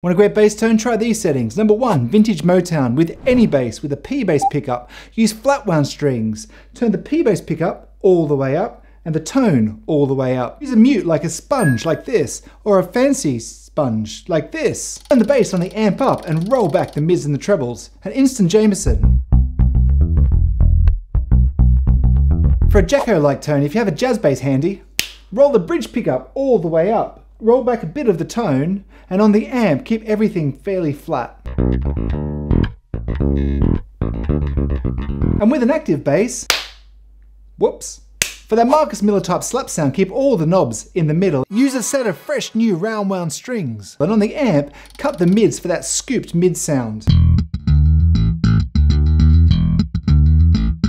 Want a great bass tone? Try these settings. Number one, vintage Motown with any bass with a P bass pickup. Use flat wound strings. Turn the P bass pickup all the way up and the tone all the way up. Use a mute like a sponge like this or a fancy sponge like this. Turn the bass on the amp up and roll back the mids and the trebles. An instant Jamerson. For a Jaco-like tone, if you have a jazz bass handy, roll the bridge pickup all the way up roll back a bit of the tone, and on the amp, keep everything fairly flat. And with an active bass, whoops, for that Marcus Miller type slap sound, keep all the knobs in the middle. Use a set of fresh new round wound strings. And on the amp, cut the mids for that scooped mid sound.